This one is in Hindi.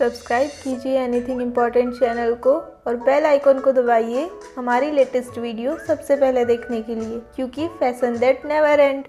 सब्सक्राइब कीजिए एनीथिंग इंपॉर्टेंट चैनल को और बेल आइकॉन को दबाइए हमारी लेटेस्ट वीडियो सबसे पहले देखने के लिए, क्योंकि फ़ैशन दैट नेवर एंड